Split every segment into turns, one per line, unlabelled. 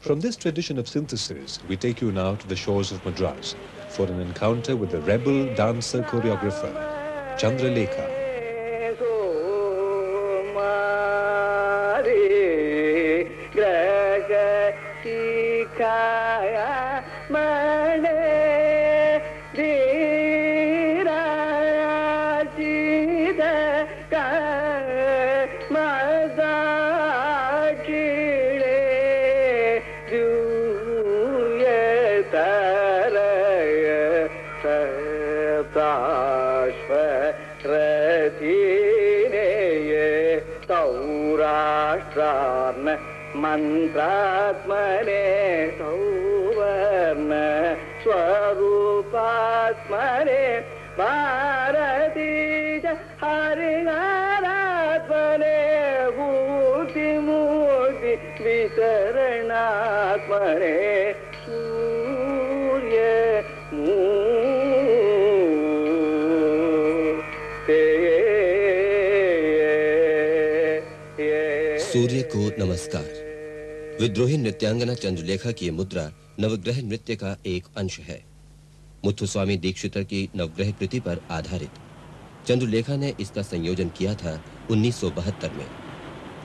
From this tradition of synthesis, we take you now to the shores of Madras for an encounter with the rebel dancer choreographer, Chandralekha.
मन्त्रात्मने Souvarna स्वरूपात्मने भारतीज हरिहरात्मने भूतिमूर्ति वितरणात्मने सूर्य
सूर्य को नमस्कार। विद्रोही नृत्यांगना चंद्रलेखा की मुद्रा नवग्रह नृत्य का एक अंश है। मुथुस्वामी दीक्षितर की नवग्रह कृति पर आधारित। चंद्रलेखा ने इसका संयोजन किया था 1972 में।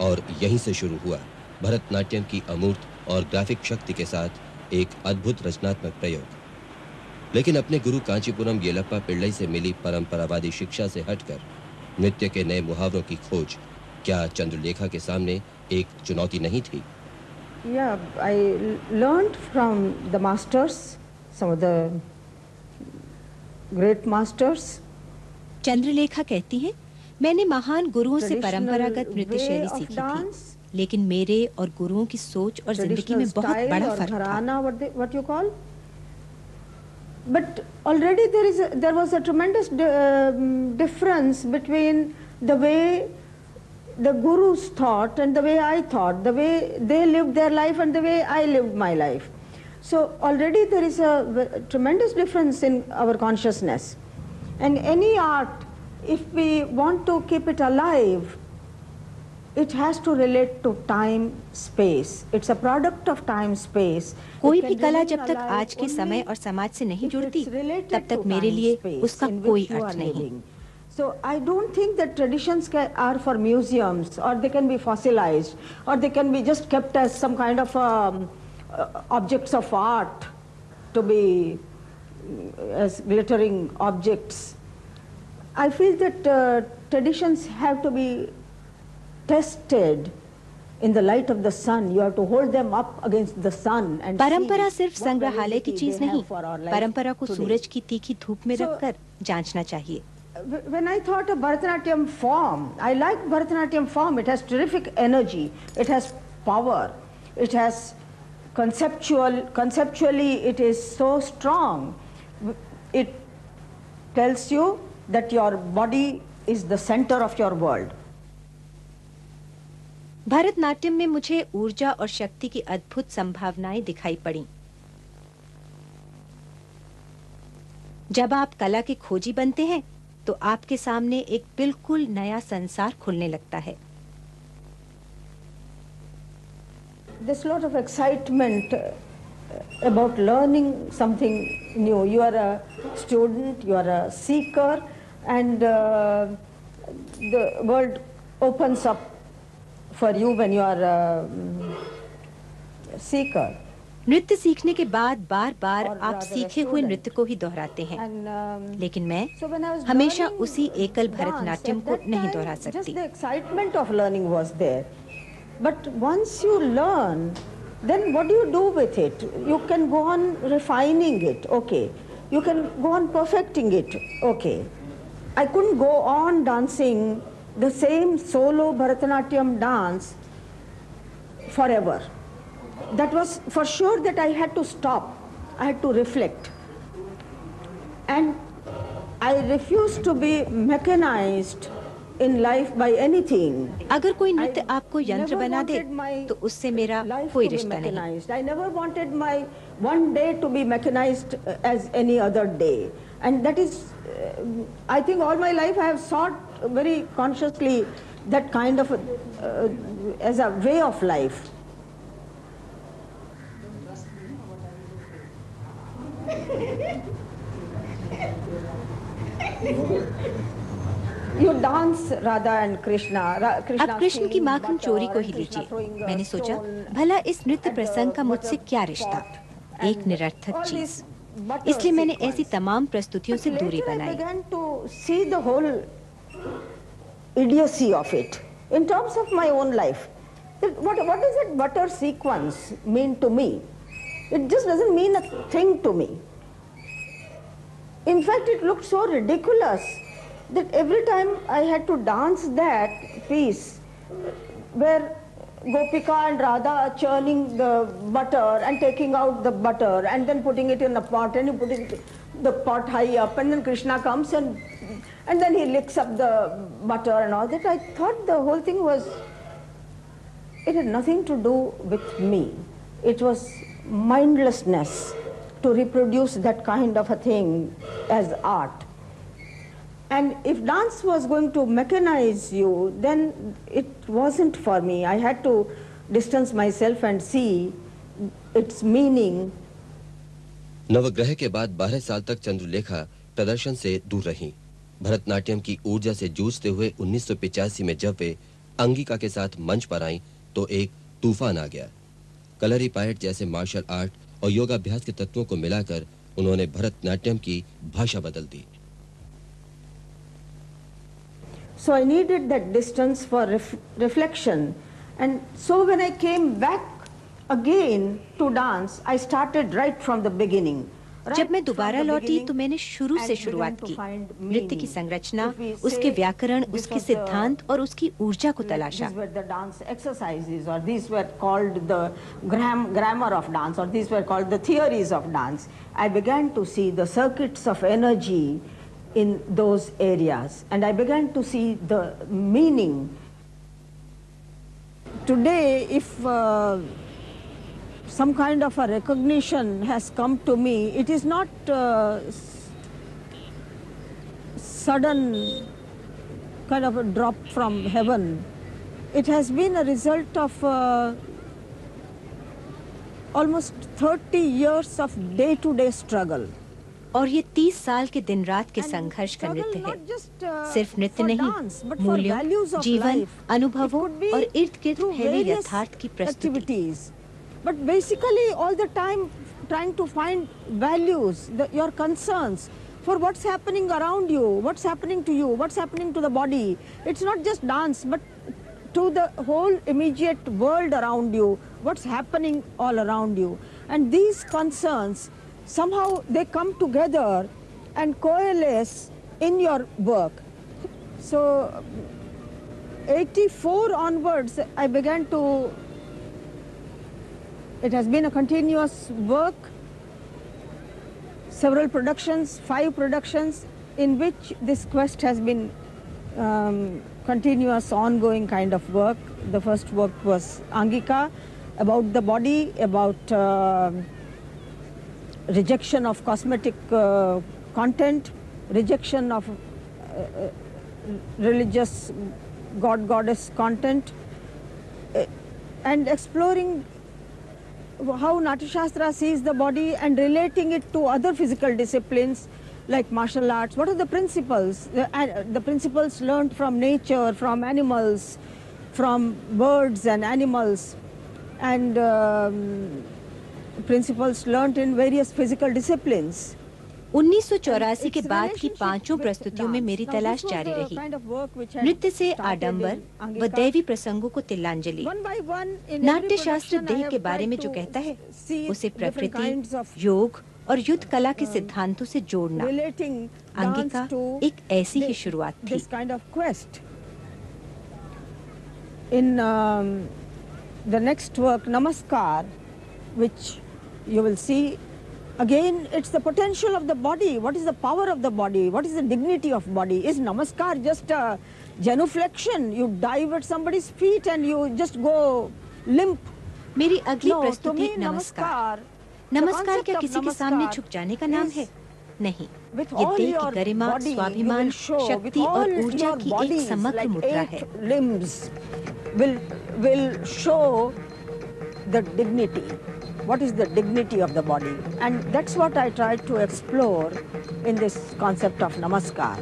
और यहीं से शुरू हुआ भरतनाट्यम की अमूर्त और ग्राफिक शक्ति के साथ एक अद्भुत रचनात्मक प्रयोग। लेकिन अपने गुरु कांचीपुरम येलप्पा पिल्लई से मिली परंपरावादी शिक्षा से हटकर नृत्य के नए मुहावरों की खोज, क्या चंद्रलेखा के सामने एक चुनौती नहीं थी?
Yeah, I learned from the masters, some of the great masters.
Chandralekha कहती हैं मैंने महान गुरुओं से परंपरागत नृत्य शैली सीखी थी लेकिन मेरे और गुरुओं की सोच और ज़िंदगी में बहुत बड़ा फ़र्क
था you call but already there is a, there was a tremendous di uh, difference between the way the gurus thought and the way I thought, the way they lived their life and the way I lived my life. So already there is a tremendous difference in our consciousness. And any art, if we want to keep it alive, it has to relate to time space it's a product of time space
कोई भी कला जब तक आज के समय और समाज से नहीं जुड़ती तब तक मेरे लिए उसका कोई अर्थ नहीं
So I don't think that traditions can, are for museums or they can be fossilized or they can be just kept as some kind of um, uh, objects of art to be uh, as glittering objects. I feel that uh, traditions have to be tested in the light of the sun. You have to hold them up against the sun and
परंपरा सिर्फ संग्रहालय की चीज नहीं परंपरा को सूरज की तीखी धूप में रखकर जांचना चाहिए
when I thought of Bharatanatyam form, I like Bharatanatyam form. It has terrific energy. It has power. It has conceptual, conceptually it is so strong. It tells you that your body is the center of your world.
Bharatanatyam में मुझे ऊर्जा और शक्ति की अद्भुत संभावनाएँ दिखाई पड़ी जब आप कला के खोजी बनते हैं तो आपके सामने एक बिल्कुल नया संसार खुलने लगता है
There's a lot of excitement about learning something new. You are a student, you are a seeker, and uh, the world opens up for you when you are a seeker.
नृत्य सीखने के बाद बार बार आप सीखे हुए नृत्य को ही दोहराते हैं। लेकिन मैं हमेशा उसी एकल भरतनाट्यम को नहीं दोहरा सकती।
Excitement of learning was there but once you learn then what you do with it you can go on refining it okay you can go on perfecting it okay I could go on dancing the same solo Bharatanatyam dance forever that was for sure that I had to stop. I had to reflect. And I refused to be mechanized in life by anything.
अगर कोई नृत्य आपको यंत्र बना दे तो उससे मेरा कोई रिश्ता नहीं
I never wanted my one day to be mechanized as any other day. And that is, uh, I think all my life I have sought very consciously that kind of, a, uh, as a way of life. You dance Radha and Krishna
अब कृष्ण की माखन चोरी को ही लीजिए। मैंने सोचा भला इस नृत्य प्रसंग का मुझसे क्या रिश्ता? एक निरर्थक चीज़। इसलिए मैंने ऐसी तमाम प्रस्तुतियों से दूरी बनाई।
To see the whole idiocy of it. In terms of my own life what what is it butter sequence mean to me? It just doesn't mean a thing to me. In fact, it looked so ridiculous that every time I had to dance that piece where Gopika and Radha are churning the butter and taking out the butter and then putting it in a pot and you put it, the pot high up and then Krishna comes and and then he licks up the butter and all that. I thought the whole thing was it had nothing to do with me. It was mindlessness to reproduce that kind of a thing as art. And if dance was going to mechanize you, then it wasn't for me. I had to distance myself and see its meaning.
नवग्रह के बाद 12 साल तक चंद्रलेखा प्रदर्शन से दूर रहीं। भरतनाट्यम की ऊर्जा से जूझते हुए 1985 में जब वे अंगिका के साथ मंच पर आईं तो एक तूफ़ान आ गया कलरी पायट जैसे मार्शल आर्ट और योगाभ्यास के तत्वों को मिलाकर उन्होंने भरतनाट्यम की भाषा बदल दी
So I needed that distance for ref- reflection. And so when I came back again to dance, I started right from the beginning.
जब मैं दोबारा लौटी तो मैंने शुरू से शुरुआत की। नृत्य की संरचना उसके व्याकरण उसके सिद्धांत और उसकी ऊर्जा को तलाशा।
ग्रामर ऑफ़ डांस और this were called theories of dance I began to see circuits of energy in those areas and I began to see the meaning today if some kind of a recognition has come to me, it is not uh, sudden kind of a drop from heaven. It has been a result of uh, almost 30 years of day to day struggle.
और ये तीस साल के दिन रात के संघर्ष का नृत्य है
just, uh,
सिर्फ़ नृत्य नहीं मूल्यों जीवन अनुभवों और इर्द गिर्द फैले यथार्थ की प्रस्तुति.
But basically, all the time trying to find values, the, your concerns for what's happening around you, what's happening to you, what's happening to the body. It's not just dance, but to the whole immediate world around you, what's happening all around you. And these concerns, somehow they come together and coalesce in your work. So 84 onwards, I began to, it has been a continuous work, several productions, five productions, in which this quest has been um, continuous, ongoing kind of work. The first work was Angika, about the body, about uh, rejection of cosmetic uh, content, rejection of uh, religious god goddess content eh, and exploring how Natyashastra sees the body and relating it to other physical disciplines like martial arts. What are the principles? The, uh, the principles learned from nature, from animals, from birds and animals, and um, principles learned in various physical disciplines.
1984 के बाद की पाँचों प्रस्तुतियों में मेरी तलाश जारी रही। नृत्य से आडंबर व दैवी प्रसंगों को तिल्लांजलि नाट्य शास्त्र देह के बारे में जो कहता है उसे प्रकृति योग और युद्ध कला के सिद्धांतों से जोड़ना। अंगिका एक ऐसी ही शुरुआत थी.
In um, the next work, Namaskar, which you will see, again, it's the potential of the body. What is the power of the body? What is the dignity of body? Is Namaskar just a genuflection? You dive at somebody's feet and you just go limp.
मेरी अगली
No, to
प्रस्तुति
me,
नमस्कार
the
नमस्कार
concept
क्या
of
किसी के सामने
Namaskar
झुक जाने का नाम
is
है नहीं
With
ये
all
देह
your
की गरिमा
body, you
स्वाभिमान
will show, with
शक्ति
all
और ऊर्जा
your
की एक
bodies,
समग्र
like
मुद्रा
eight
है
limbs will will show the dignity what is the dignity of the body. And that's what I tried to explore in this concept of namaskar.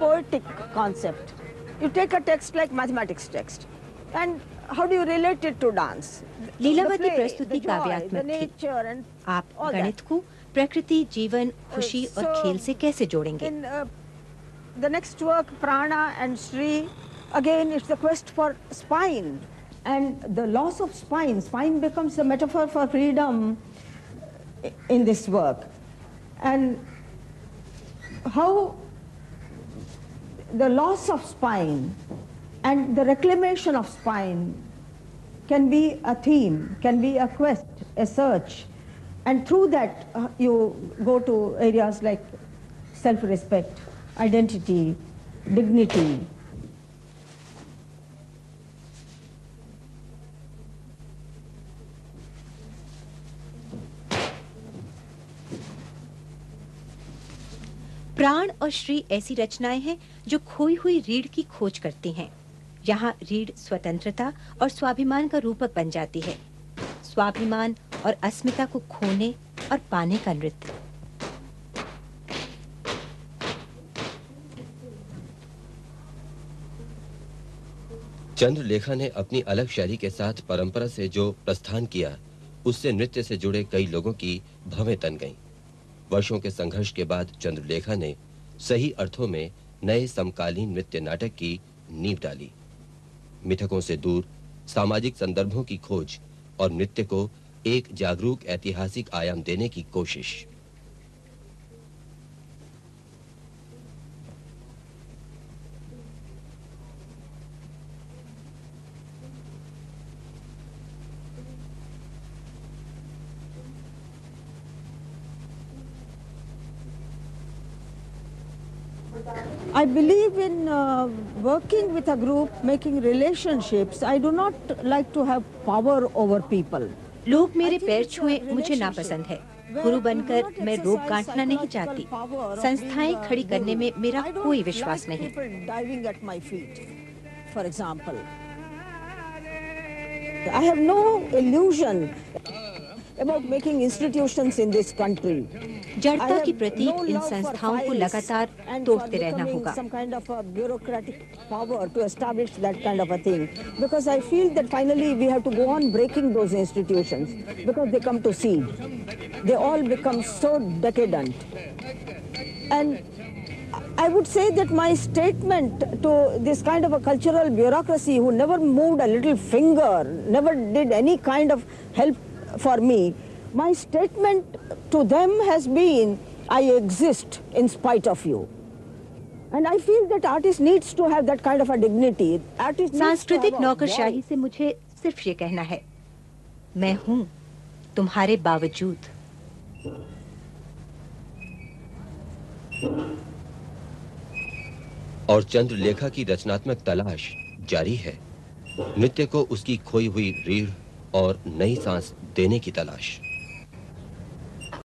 poetic concept. You take a text like mathematics text, and how do you relate it to dance? The
Lilavati
play,
प्रस्तुति
the joy,
काव्यात्मक
the
थी।
nature and
आप
all
गणित
that.
को प्रकृति जीवन खुशी और
So,
खेल से कैसे जोड़ेंगे
In uh, the next work, Prana and Sri, again it's the quest for spine. And the loss of spine, spine becomes a metaphor for freedom i- in this work. And how the loss of spine and the reclamation of spine can be a theme, can be a quest, a search. And through that, uh, you go to areas like self respect, identity, dignity.
प्राण और श्री ऐसी रचनाएँ हैं जो खोई हुई रीढ़ की खोज करती हैं। यहाँ रीढ़ स्वतंत्रता और स्वाभिमान का रूपक बन जाती है। स्वाभिमान और अस्मिता को खोने और पाने का नृत्य।
चंद्रलेखा ने अपनी अलग शैली के साथ परंपरा से जो प्रस्थान किया, उससे नृत्य से जुड़े कई लोगों की भवें तन गईं। वर्षों के संघर्ष के बाद चंद्रलेखा ने सही अर्थों में नए समकालीन नृत्य नाटक की नींव डाली। मिथकों से दूर, सामाजिक संदर्भों की खोज और नृत्य को एक जागरूक ऐतिहासिक आयाम देने की कोशिश।
I believe in uh, working with a group, making relationships. I do not like to have power over people.
लोग मेरे पैर छुए मुझे नापसंद है गुरु बनकर मैं रोप गांठना नहीं चाहती संस्थाएँ खड़ी करने में मेरा कोई विश्वास नहीं
Diving at my feet, for example. about making institutions in this country.
जड़ता की प्रतीक इन संस्थाओं को लगातार तोड़ते रहना होगा
some kind of a bureaucratic power to establish that kind of a thing because i feel that finally we have to go on breaking those institutions because they come to seed they all become so decadent and i would say that my statement to this kind of a cultural bureaucracy who never moved a little finger never did any kind of help for me my statement to them has been i exist in spite of you and I feel that artist needs to have that kind of a dignity. Artist needs to
सांस्कृतिक
have a
नौकरशाही
voice.
से मुझे सिर्फ़ ये कहना है मैं हूँ तुम्हारे बावजूद
और चंद्रलेखा की रचनात्मक तलाश जारी है नृत्य को उसकी खोई हुई रीढ़ और नई सांस देने की तलाश।